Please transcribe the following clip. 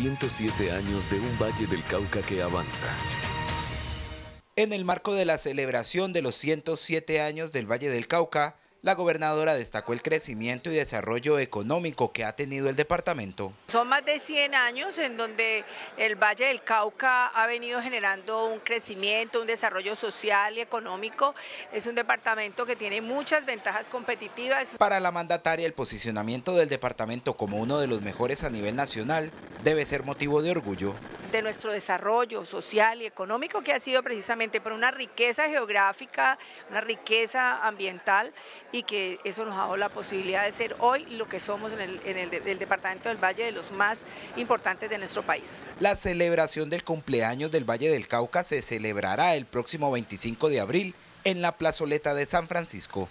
107 años de un Valle del Cauca que avanza. En el marco de la celebración de los 107 años del Valle del Cauca, la gobernadora destacó el crecimiento y desarrollo económico que ha tenido el departamento. Son más de 100 años en donde el Valle del Cauca ha venido generando un crecimiento, un desarrollo social y económico. Es un departamento que tiene muchas ventajas competitivas. Para la mandataria, el posicionamiento del departamento como uno de los mejores a nivel nacional debe ser motivo de orgullo de nuestro desarrollo social y económico que ha sido precisamente por una riqueza geográfica, una riqueza ambiental y que eso nos ha dado la posibilidad de ser hoy lo que somos en el, en el, departamento del Valle de los más importantes de nuestro país. La celebración del cumpleaños del Valle del Cauca se celebrará el próximo 25 de abril en la plazoleta de San Francisco.